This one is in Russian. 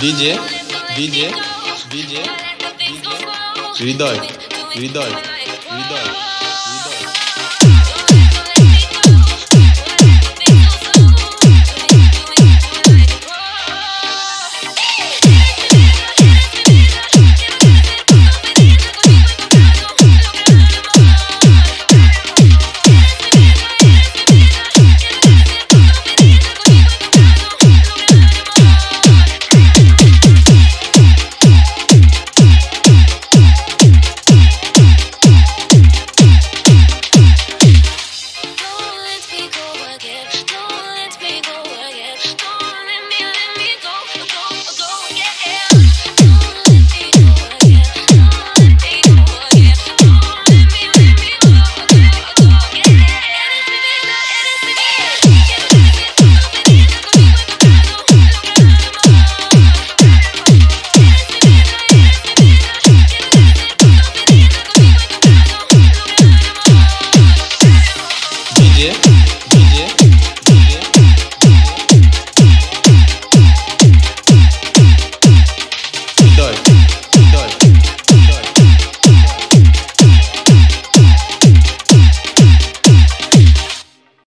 DJ, DJ, DJ, DJ. Vidal, Vidal, Vidal, Vidal. ¿eh?